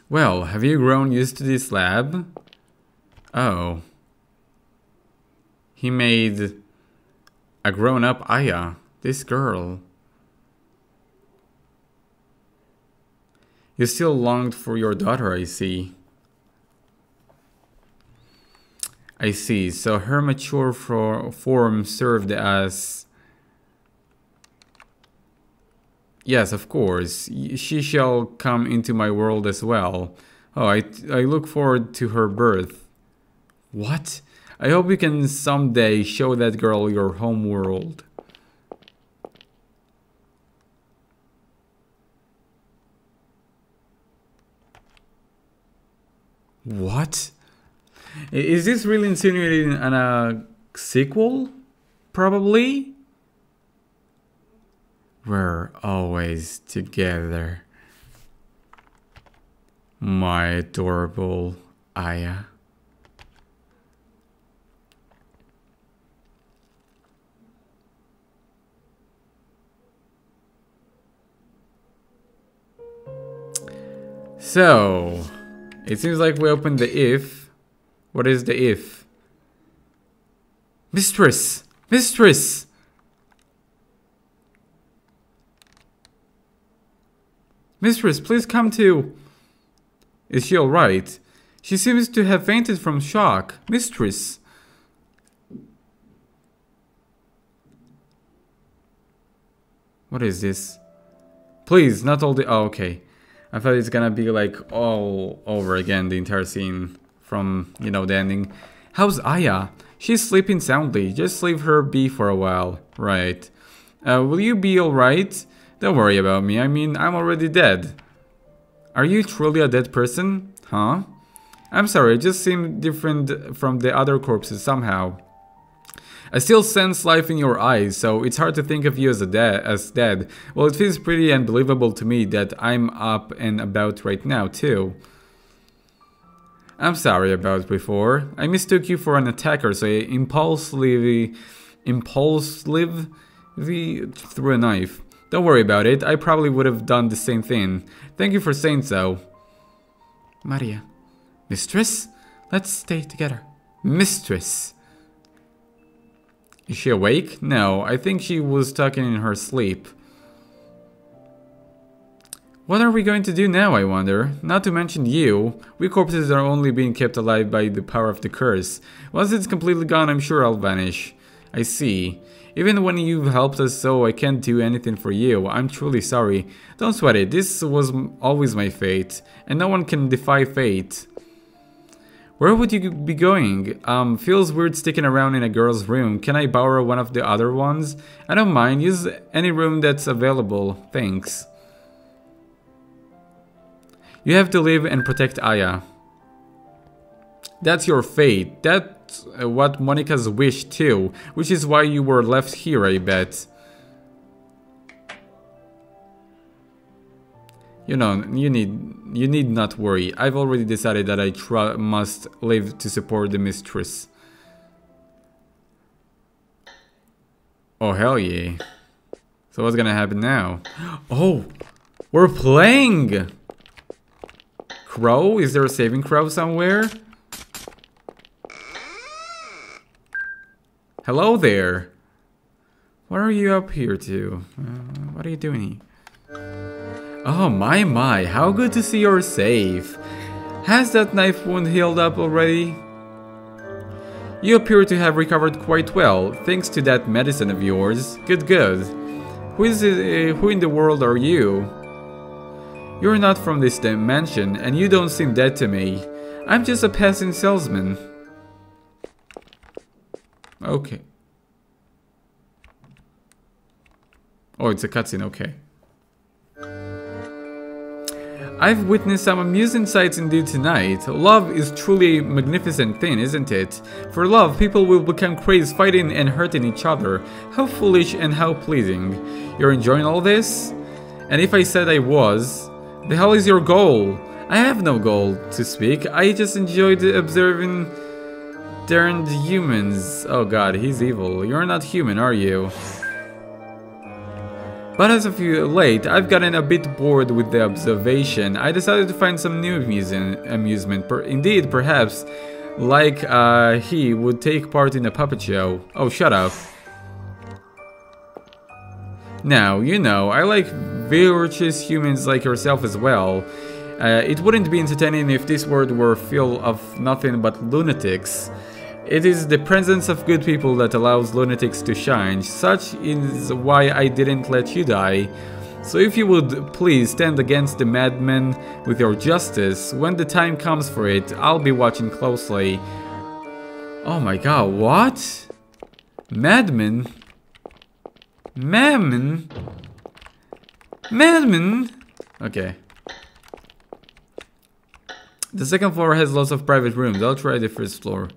Well, have you grown used to this lab? Oh. He made a grown-up Aya, this girl. You still longed for your daughter, I see. I see. So her mature for form served as... Yes, of course. She shall come into my world as well. Oh, I, I look forward to her birth. What? I hope you can someday show that girl your home world. What? Is this really insinuating an, a sequel? Probably? We're always together. My adorable Aya. So, it seems like we opened the if. What is the if? Mistress! Mistress! Mistress, please come to. Is she alright? She seems to have fainted from shock. Mistress. What is this? Please, not all the... Oh, okay. I thought it's gonna be like all over again, the entire scene from, you know, the ending. How's Aya? She's sleeping soundly. Just leave her be for a while. Right. Uh, will you be alright? Don't worry about me. I mean, I'm already dead. Are you truly a dead person? Huh? I'm sorry, it just seemed different from the other corpses somehow. I still sense life in your eyes, so it's hard to think of you as, a de as dead. Well, it feels pretty unbelievable to me that I'm up and about right now, too. I'm sorry about before. I mistook you for an attacker, so I impulsively... impulsively threw a knife. Don't worry about it, I probably would have done the same thing. Thank you for saying so. Maria. Mistress? Let's stay together. Mistress. Is she awake? No, I think she was talking in her sleep. What are we going to do now, I wonder? Not to mention you. We corpses are only being kept alive by the power of the curse. Once it's completely gone, I'm sure I'll vanish. I see. Even when you've helped us so I can't do anything for you, I'm truly sorry. Don't sweat it, this was always my fate, and no one can defy fate. Where would you be going? Um, feels weird sticking around in a girl's room. Can I borrow one of the other ones? I don't mind. Use any room that's available. Thanks. You have to live and protect Aya. That's your fate. Uh, what Monica's wish too. Which is why you were left here, I bet. You know, you need you need not worry. I've already decided that I must live to support the mistress. Oh hell yeah. So what's gonna happen now? Oh! We're playing! Crow? Is there a saving crow somewhere? Hello there! What are you up here to? Uh, what are you doing here? Oh my my, how good to see you're safe. Has that knife wound healed up already? You appear to have recovered quite well, thanks to that medicine of yours. Good, good. Who is it, uh, who in the world are you? You're not from this dimension, and you don't seem dead to me. I'm just a passing salesman. Okay. Oh, it's a cutscene, okay. I've witnessed some amusing sights indeed tonight. Love is truly a magnificent thing, isn't it? For love, people will become crazed fighting and hurting each other. How foolish and how pleasing. You're enjoying all this? And if I said I was, the hell is your goal? I have no goal to speak, I just enjoyed observing darned humans. Oh god, he's evil. You're not human, are you? But as of you late, I've gotten a bit bored with the observation. I decided to find some new amusement. Per indeed, perhaps, like uh, he would take part in a puppet show. Oh, shut up. Now, you know, I like virtuous humans like yourself as well. Uh, it wouldn't be entertaining if this world were full of nothing but lunatics. It is the presence of good people that allows lunatics to shine. Such is why I didn't let you die. So if you would please stand against the madmen with your justice, when the time comes for it, I'll be watching closely. Oh my god, what? Madmen? Madmen? Madmen? Okay. The second floor has lots of private rooms. I'll try the first floor.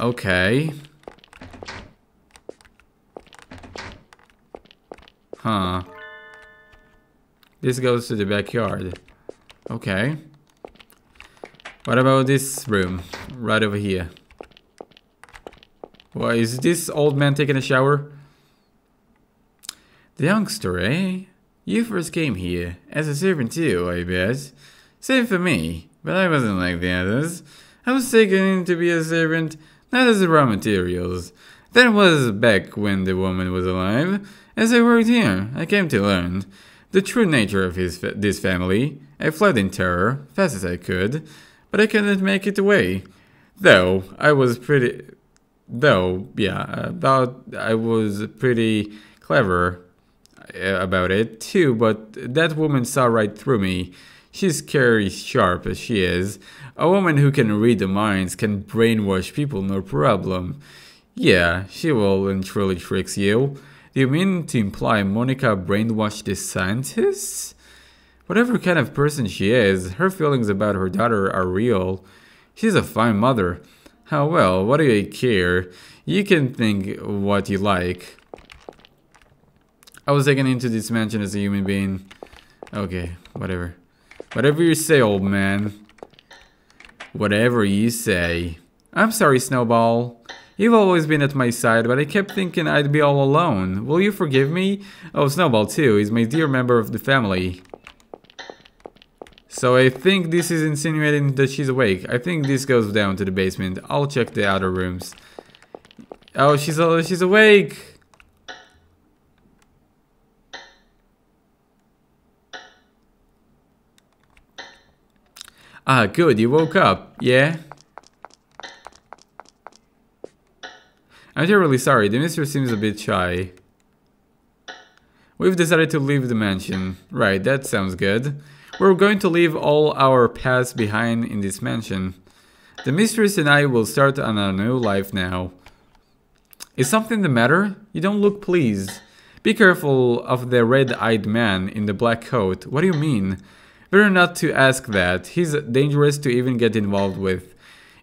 Okay. Huh. This goes to the backyard. Okay. What about this room? Right over here. Why, is this old man taking a shower? The youngster, eh? You first came here, as a servant too, I bet. Same for me, but I wasn't like the others. I was taken in to be a servant, not as the raw materials. That was back when the woman was alive. As I worked here, I came to learn the true nature of his fa this family. I fled in terror, fast as I could. but I couldn't make it away. Though I was pretty, though yeah, about I was pretty clever uh, about it too. But that woman saw right through me. She's scary sharp as she is. A woman who can read the minds can brainwash people no problem. Yeah, she will and truly tricks you. Do you mean to imply Monica brainwashed the scientists? Whatever kind of person she is, her feelings about her daughter are real. She's a fine mother. How well, what do you care? You can think what you like. I was taken into this mansion as a human being. Okay, whatever. Whatever you say, old man. Whatever you say. I'm sorry, Snowball. You've always been at my side, but I kept thinking I'd be all alone. Will you forgive me? Oh, Snowball too. He's my dear member of the family. So I think this is insinuating that she's awake. I think this goes down to the basement. I'll check the other rooms. Oh, she's she's awake. Ah, good. You woke up. Yeah. I'm terribly sorry, the mistress seems a bit shy. We've decided to leave the mansion. Right, that sounds good. We're going to leave all our past behind in this mansion. The mistress and I will start on a new life now. Is something the matter? You don't look pleased. Be careful of the red-eyed man in the black coat. What do you mean? Better not to ask that. He's dangerous to even get involved with.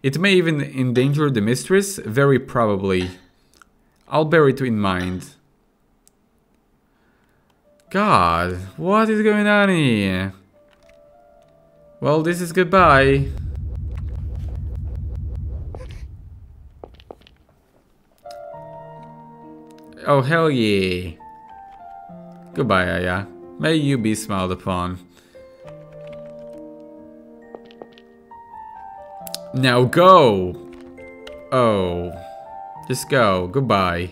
It may even endanger the mistress, very probably. I'll bear it in mind. God, what is going on here? Well, this is goodbye. Oh, hell yeah. Goodbye, Aya. May you be smiled upon. Now go! Oh. Just go. Goodbye.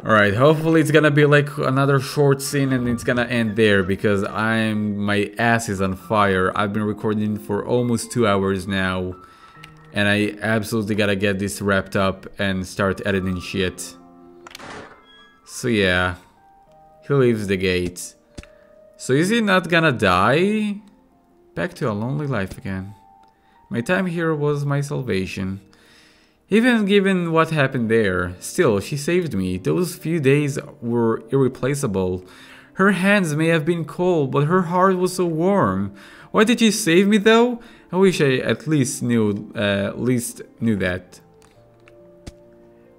Alright, hopefully it's gonna be like another short scene and it's gonna end there because I'm my ass is on fire. I've been recording for almost two hours now and I absolutely gotta get this wrapped up and start editing shit. So yeah, he leaves the gate. So is he not gonna die? Back to a lonely life again. My time here was my salvation. Even given what happened there, still, she saved me. Those few days were irreplaceable. Her hands may have been cold, but her heart was so warm. Why did she save me though? I wish I at least knew, uh, at least knew that.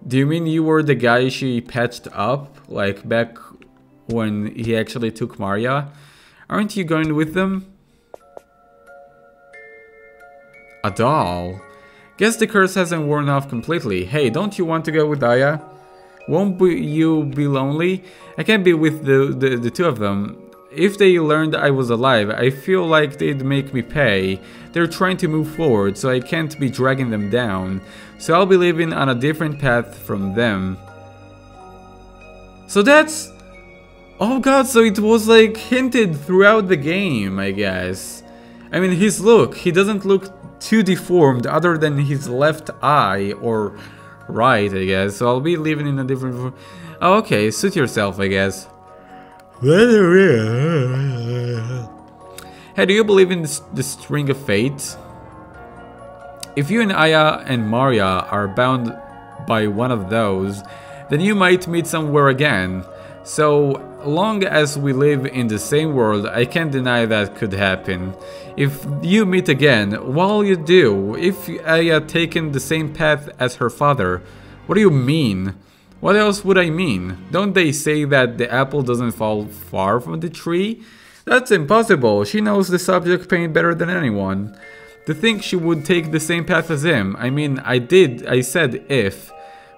Do you mean you were the guy she patched up, like back when he actually took Maria? Aren't you going with them? A doll? Guess the curse hasn't worn off completely. Hey, don't you want to go with Aya? Won't be, you be lonely? I can't be with the, the, the two of them. If they learned I was alive, I feel like they'd make me pay. They're trying to move forward, so I can't be dragging them down. So I'll be living on a different path from them. So that's... Oh god, so it was like hinted throughout the game, I guess. I mean, his look, he doesn't look too deformed other than his left eye or right, I guess. So I'll be living in a different... Oh, okay, suit yourself, I guess. Hey, do you believe in this, the string of fate? If you and Aya and Maria are bound by one of those, then you might meet somewhere again. So long as we live in the same world, I can't deny that could happen. If you meet again, while you do, if I had taken the same path as her father, what do you mean? What else would I mean? Don't they say that the apple doesn't fall far from the tree? That's impossible. She knows the subject pain better than anyone. To think she would take the same path as him. I mean, I did, I said if.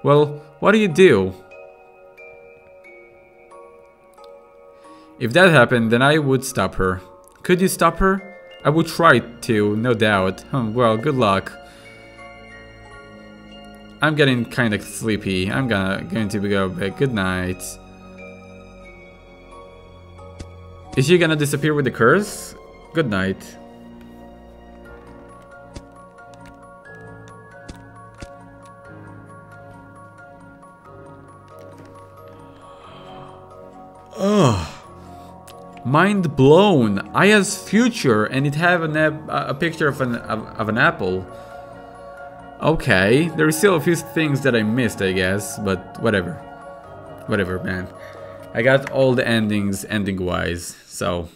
Well, what do you do? If that happened, then I would stop her. Could you stop her? I would try to, no doubt. Well, good luck. I'm getting kinda sleepy. I'm gonna going to go bed. Good night. Is she gonna disappear with the curse? Good night. Ugh. Mind blown. Aya's future, and it have an a picture of an of, of an apple. Okay, there are still a few things that I missed, I guess, but whatever. Whatever, man. I got all the endings ending-wise, so...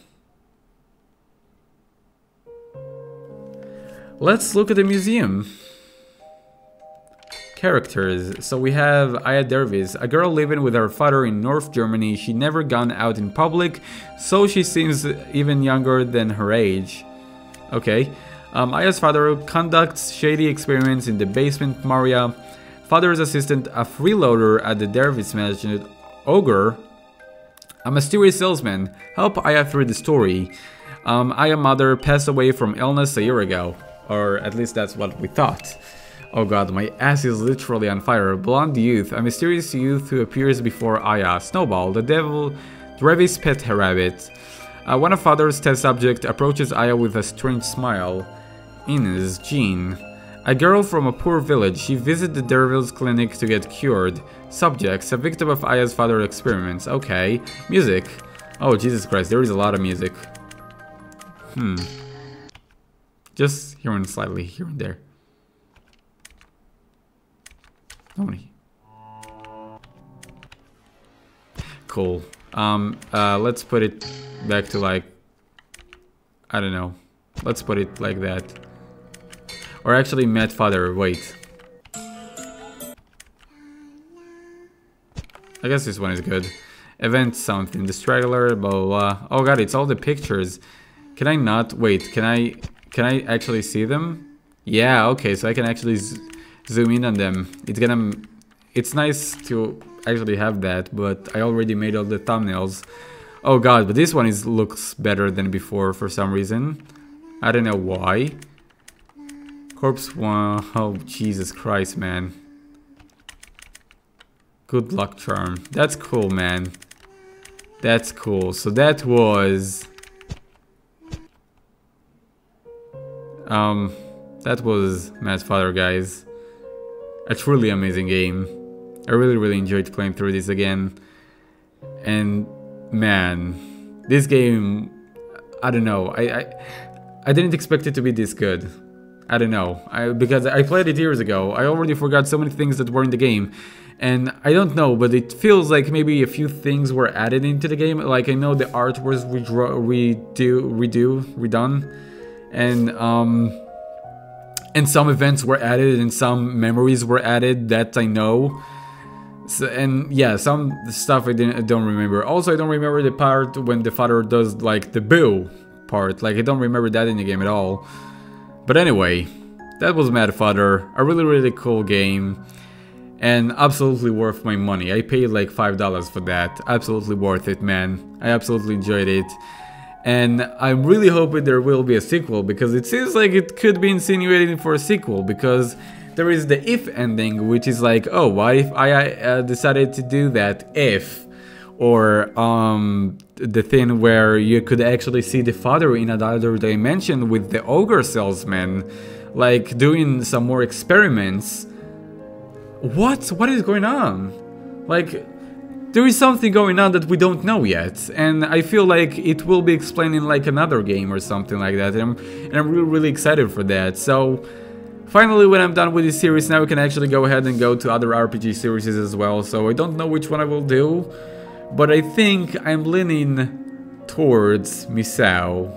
Let's look at the museum. Characters. So we have Aya Drevis, a girl living with her father in North Germany. She never gone out in public, so she seems even younger than her age. Okay. Um, Aya's father conducts shady experiments in the basement Maria. Father's assistant, a freeloader at the Drevis mansion, Ogre, a mysterious salesman, help Aya through the story. Um, Aya mother passed away from illness a year ago, or at least that's what we thought. Oh god, my ass is literally on fire. Blonde youth, a mysterious youth who appears before Aya. Snowball, the devil, Drevis pet rabbit. Uh, one of father's test subject approaches Aya with a strange smile. Ines, Jean. A girl from a poor village, she visits the Dervil's clinic to get cured. Subjects, a victim of Aya's father experiments. Okay. Music. Oh, Jesus Christ, there is a lot of music. Hmm. Just here and slightly, here and there. Cool. Um, uh, let's put it back to like, I don't know. Let's put it like that. Or actually Mad Father, wait. I guess this one is good. Event something, the straggler, blah, blah, blah. Oh god, it's all the pictures. Can I not? Wait, can I can I actually see them? Yeah, okay, so I can actually zoom in on them. It's gonna... It's nice to actually have that, but I already made all the thumbnails. Oh god, but this one is looks better than before for some reason. I don't know why. Corpse one. Oh, Jesus Christ, man. Good luck charm. That's cool, man. That's cool. So that was... Um, that was Mad Father, guys. A truly amazing game. I really, really enjoyed playing through this again. And, man, this game, I don't know. I, I, I didn't expect it to be this good. I don't know. I, because I played it years ago. I already forgot so many things that were in the game. And I don't know, but it feels like maybe a few things were added into the game. Like I know the art was redraw, redo, redo, redone, and um, and some events were added and some memories were added that I know. So, and yeah, some stuff I didn't I don't remember. Also, I don't remember the part when the father does like the boo part. Like I don't remember that in the game at all. But anyway, that was Mad Father, a really really cool game and absolutely worth my money. I paid like $5 for that. Absolutely worth it, man. I absolutely enjoyed it. And I'm really hoping there will be a sequel because it seems like it could be insinuating for a sequel because there is the if ending which is like, oh, what if I uh, decided to do that if or um, the thing where you could actually see the father in another dimension with the ogre salesman, like doing some more experiments. What? What is going on? Like, there is something going on that we don't know yet, and I feel like it will be explained in like another game or something like that, and I'm, and I'm really, really excited for that. So, finally, when I'm done with this series, now we can actually go ahead and go to other RPG series as well, so I don't know which one I will do. But I think I'm leaning towards Misao.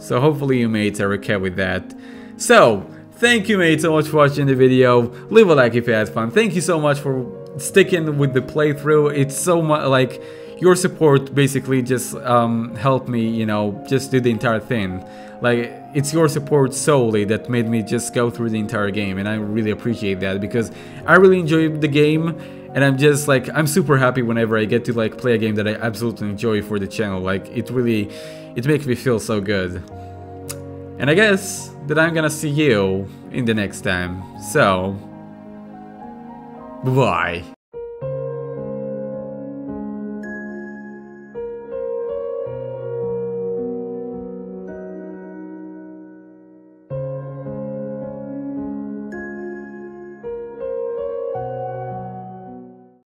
So hopefully you mates are okay with that. So, thank you mates so much for watching the video. Leave a like if you had fun. Thank you so much for sticking with the playthrough. It's so much like your support basically just um, helped me, you know, just do the entire thing. Like, it's your support solely that made me just go through the entire game, and I really appreciate that because I really enjoyed the game and I'm just like I'm super happy whenever I get to like play a game that I absolutely enjoy for the channel like it really it makes me feel so good and I guess that I'm gonna see you in the next time so bye